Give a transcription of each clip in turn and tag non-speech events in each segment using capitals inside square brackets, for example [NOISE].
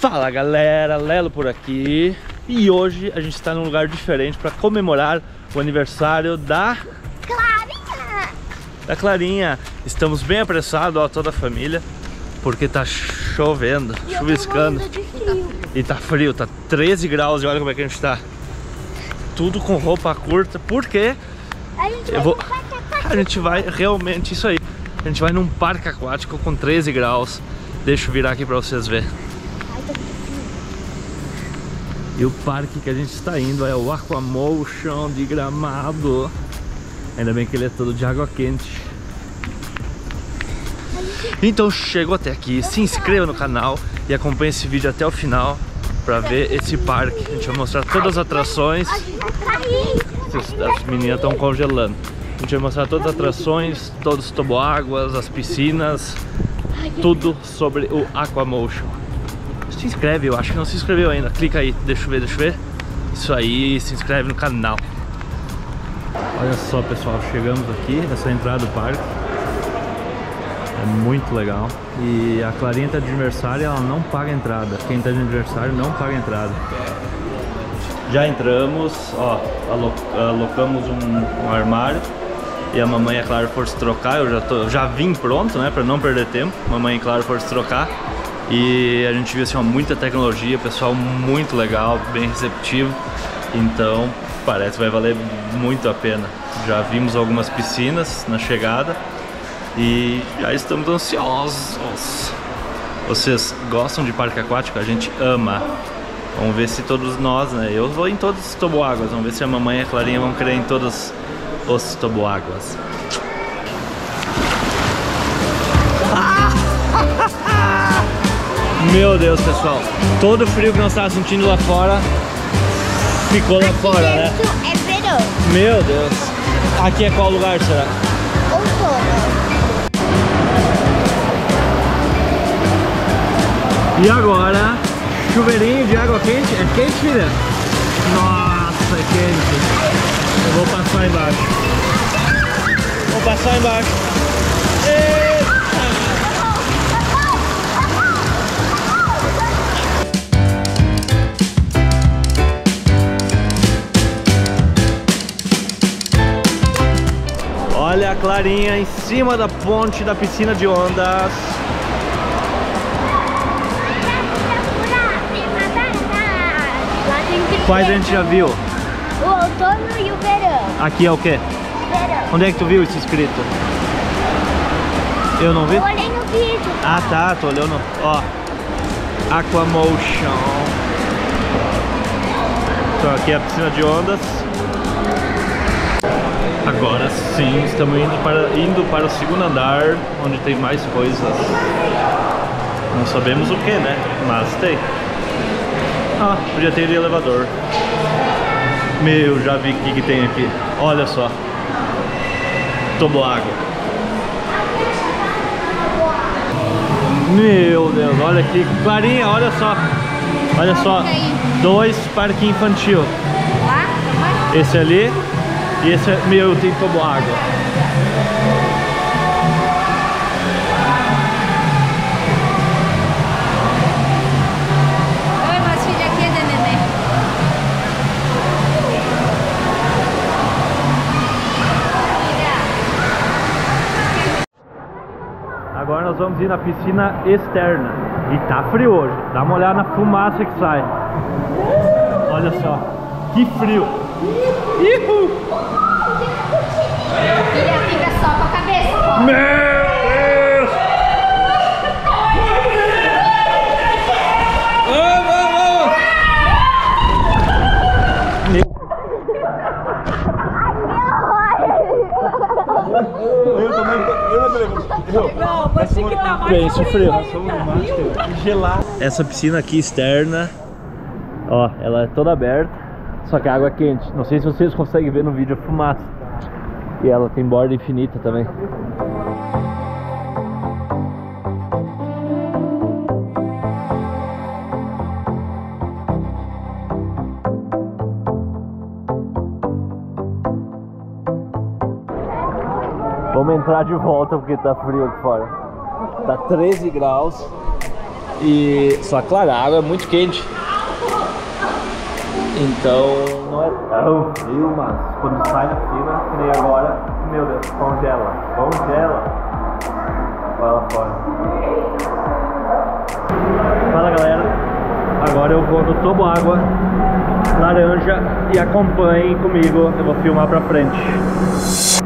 Fala galera, Lelo por aqui. E hoje a gente está num lugar diferente para comemorar o aniversário da... Clarinha! Da Clarinha. Estamos bem apressados, ó, toda a família Porque tá chovendo, E chuviscando. E tá frio, tá 13 graus e olha como é que a gente tá. Tudo com roupa curta, porque A gente Eu vai vou- [LAUGHS] a gente vai realmente, isso aí. A gente vai num parque aquático com 13 graus. Deixa eu virar aqui pra vocês verem Ai, tô muito frio. E o parque que a gente está indo é o Aquamotion de Gramado. Ainda bem que ele é todo de água quente. Então chegou até aqui, se inscreva no canal e acompanhe esse vídeo até o final para ver esse parque. A gente vai mostrar todas as atrações. As meninas estão congelando. A gente vai mostrar todas as atrações, todos os toboáguas, as piscinas, tudo sobre o Aquamotion. Se inscreve, eu acho que não se inscreveu ainda. Clica aí, deixa eu ver, deixa eu ver. Isso aí, se inscreve no canal. Olha só pessoal, chegamos aqui, essa entrada do parque. É muito legal. E a Clarinha tá de aniversário, ela não paga entrada. Quem tá de aniversário não paga entrada. Já entramos, ó, alo- alocamos um, um armário e a mamãe e a Clara foram se trocar. Eu já, tô, já vim pronto, né, pra não perder tempo. Mamãe e Clara foram se trocar e a gente viu assim, ó, muita tecnologia, pessoal muito legal, bem receptivo. Então parece que vai valer muito a pena. Já vimos algumas piscinas na chegada e já estamos ansiosos. Vocês gostam de parque aquático? A gente ama. Vamos ver se todos nós, né? Eu vou em todos os toboáguas. Vamos ver se a mamãe e a Clarinha vão querer em todos os toboáguas. Meu Deus, pessoal. Todo o frio que nós estávamos sentindo lá fora ficou lá fora, né? É verão. Meu Deus. Aqui é qual lugar, será? Outono. E agora, chuveirinho de água quente. É quente, filha? Nossa, é quente. Eu vou passar embaixo. Vou passar embaixo. Clarinha em cima da ponte da piscina de ondas. Quais a gente já viu? O outono e o verão. Aqui é o quê? Verão. Onde é que tu viu isso escrito? Eu não vi? Eu olhei no vídeo. Ah tá, tô olhando. Ó. Aquamotion. Então aqui é a piscina de ondas. Agora sim, estamos indo para, indo para o segundo andar, onde tem mais coisas. Não sabemos o que, né? Mas tem. Ah, podia ter elevador. Meu, já vi o que, que tem aqui. Olha só. Toboágua. Meu Deus, olha aqui. Clarinha, olha só. Olha só. Dois parquinhos infantil. Esse ali e esse, meu, tem toboágua. Oi, mas filha aqui é de neném. Agora nós vamos ir na piscina externa. E tá frio hoje. Dá uma olhada na fumaça que sai. Olha só. Que frio. Ihu! Filha, fica só com a cabeça fora. Meu Deus! Vamos, vamos! Meu Não, mas tinha que estar mais. Pense frio. Gelado. Essa piscina aqui externa, ó, ela é toda aberta, só que a água é quente. Não sei se vocês conseguem ver no vídeo a fumaça. E ela tem borda infinita também. Vamos entrar de volta porque tá frio aqui fora. Tá 13 graus. E só claro, a água é muito quente. Então não é tão frio, mas quando sai da fila, que nem agora, meu Deus, congela, congela. Olha lá fora. Fala galera, agora eu vou no Tobo Água Laranja e acompanhem comigo, eu vou filmar pra frente.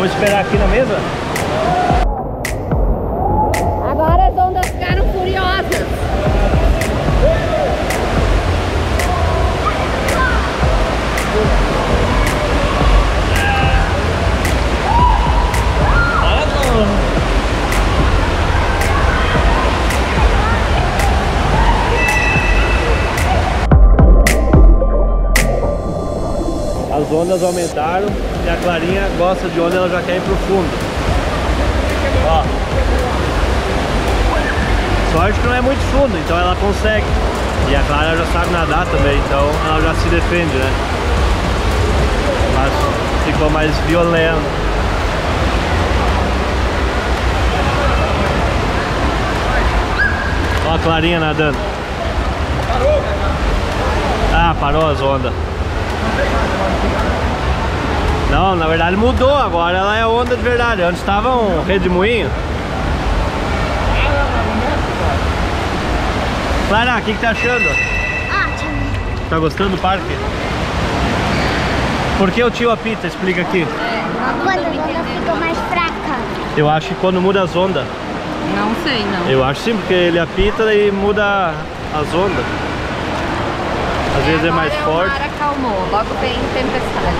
Vamos esperar aqui na mesa? As ondas aumentaram e a Clarinha gosta de onda, ela já quer ir pro fundo. Ó. Sorte que não é muito fundo, então ela consegue. E a Clara já sabe nadar também, então ela já se defende, né? Mas ficou mais violento. Ó a Clarinha nadando. Ah, parou as ondas. Não, na verdade mudou agora, ela é onda de verdade. Antes estava um redemoinho. Clara, o que, que tá achando? Ótimo. Tá gostando do parque? Por que o tio apita? Explica aqui. Quando a onda ficou mais fraca. Eu acho que quando muda as ondas. Não sei, não. Eu acho sim, porque ele apita e muda as ondas. Às vezes é mais Agora forte. Acalmou, logo vem tempestade.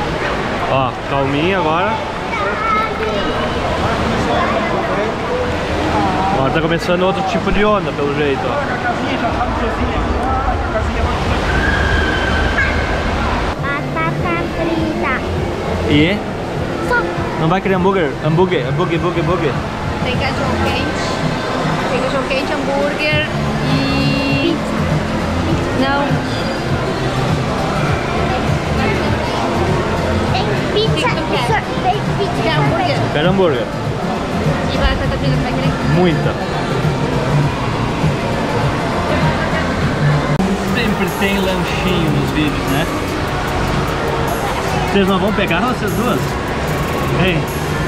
Ó, calminha agora. Agora tá começando outro tipo de onda, pelo jeito, ó. Batata frita. E? Só. Não vai querer hambúrguer? Hambúrguer, hambúrguer, hambúrguer, hambúrguer. Tem cachorro quente, tem cachorro quente, hambúrguer e... Não, hambúrguer? Quero hambúrguer. e batata frita vai querer? Muita. Sempre tem lanchinho nos vídeos, né? Vocês não vão pegar vocês duas? Ei,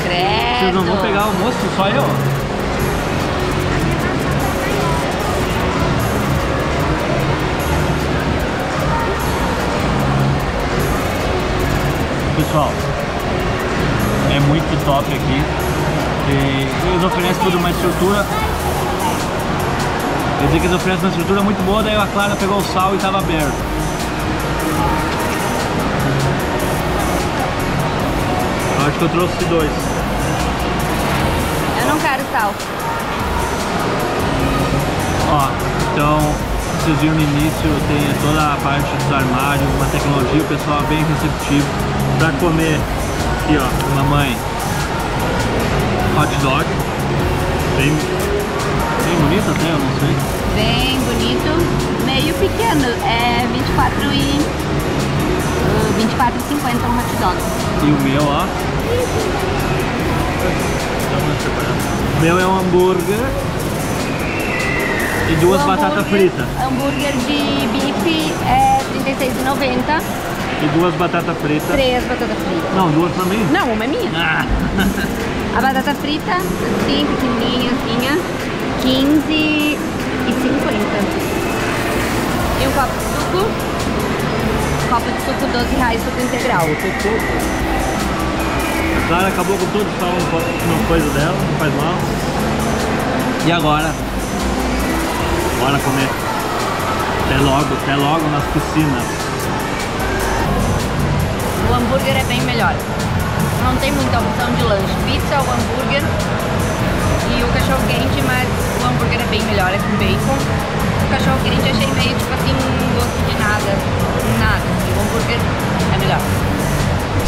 Credo. vocês não vão pegar o almoço, só eu? Pessoal, é muito top aqui. E eles oferecem tudo uma estrutura. Quer dizer que eles oferecem uma estrutura muito boa, daí a Clara pegou o sal e estava aberto. Eu acho que eu trouxe dois. Eu não quero sal. Ó, então vocês viram no início, tem toda a parte dos armários, uma tecnologia, o pessoal é bem receptivo para comer. Aqui ó, mamãe, hot dog, bem, bem bonito até, eu não sei. Bem bonito, meio pequeno, é 24 e... uh, 24,50 um hot dog. E o meu, ó. O meu é um hambúrguer e duas batatas fritas. Hambúrguer de bife é R$36,90. E duas batatas fritas. Três batatas fritas. Não, duas pra mim. Não, uma é minha. Ah. A batata frita, assim, pequenininha, assim, 15 e 50. E um copo de suco. Copo de suco, 12 reais, suco integral. A Clara acabou com tudo estava no coisa dela, não faz mal. E agora? Bora comer. Até logo, até logo nas piscinas. O hambúrguer é bem melhor. Não tem muita opção de lanche. Pizza, o hambúrguer e o cachorro quente, mas o hambúrguer é bem melhor, é com bacon. cachorro quente achei meio tipo assim, um gosto de nada. Nada. E o hambúrguer é melhor.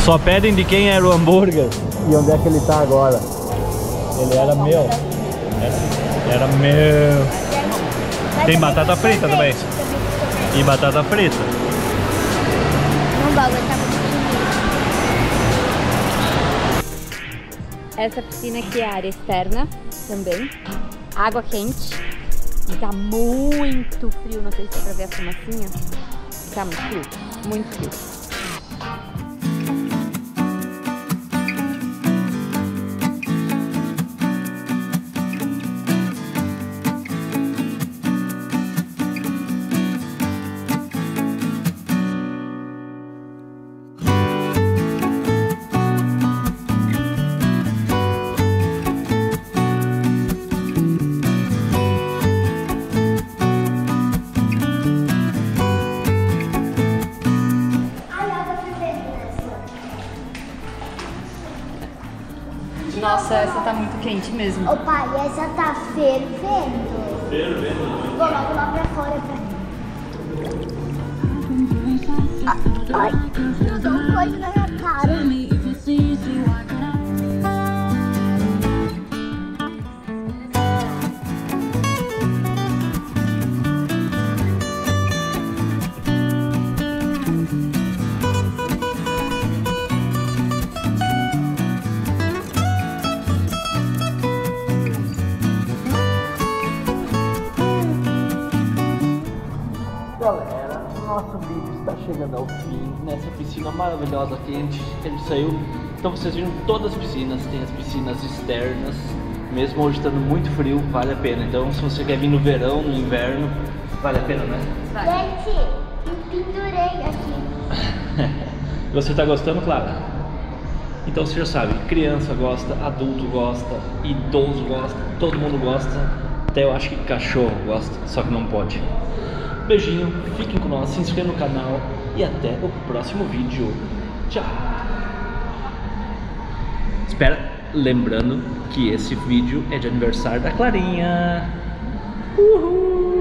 Só pedem de quem era o hambúrguer e onde é que ele tá agora. Ele era meu. Era, era meu. Tem batata frita também. E batata frita. Não vai aguentar Essa piscina aqui é área externa também. Água quente. E tá muito frio, não sei se dá pra ver a fumacinha. Tá muito frio, muito frio. Nossa, essa tá muito quente mesmo. Ô pai, essa tá fervendo. Fervendo. Vou logo lá pra fora pra mim. Ai, tudo coisa na minha. Galera, o nosso vídeo está chegando ao fim nessa piscina maravilhosa quente. Ele saiu. Então vocês viram todas as piscinas, tem as piscinas externas. Mesmo hoje estando muito frio, vale a pena. Então se você quer vir no verão, no inverno, vale a pena, né? Gente, me pendurei aqui. [LAUGHS] Você está gostando, Clara? Então você já sabe, criança gosta, adulto gosta, idoso gosta, todo mundo gosta. Até eu acho que cachorro gosta, só que não pode. Beijinho, fiquem com nós, se inscrevam no canal e até o próximo vídeo. Tchau! Espera, lembrando que esse vídeo é de aniversário da Clarinha. Uhul!